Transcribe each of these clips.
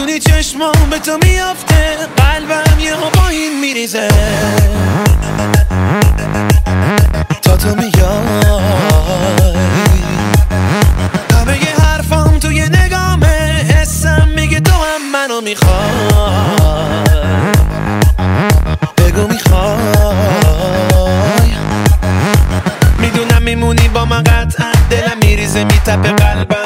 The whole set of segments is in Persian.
وقتی چشمام به تو میافته قلبم یه با این میریزه. تا تو میای همه یه حرفام توی نگامه حسم میگه تو هم منو می‌خوای. بگو می‌خوای. می‌دونم میمونی با من قطعا دلم میریزه میتپه قلبم.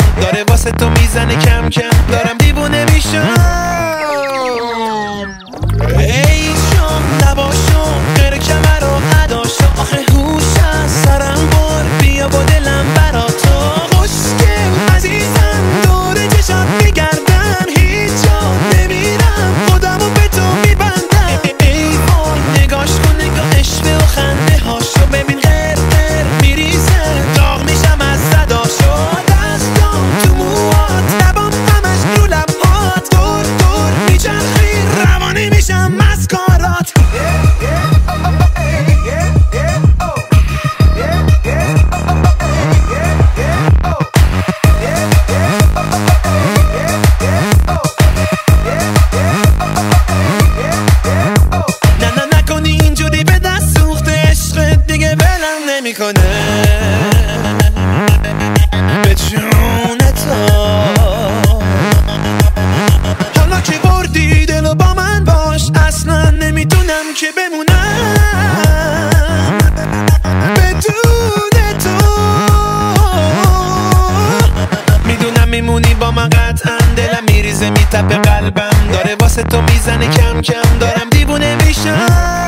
واسه تو می‌زنه کم کم. دارم دیوونه میشم. ولم نمی‌کنه به جون تو. حالا که بردی دلو با من باش اصلا نمی‌تونم که بمونم. بدون تو. می‌دونم میمونی با من قطعا دلم میریزه میتپه قلبم. داره واسه تو می‌زنه کم کم دارم دیوونه میشم.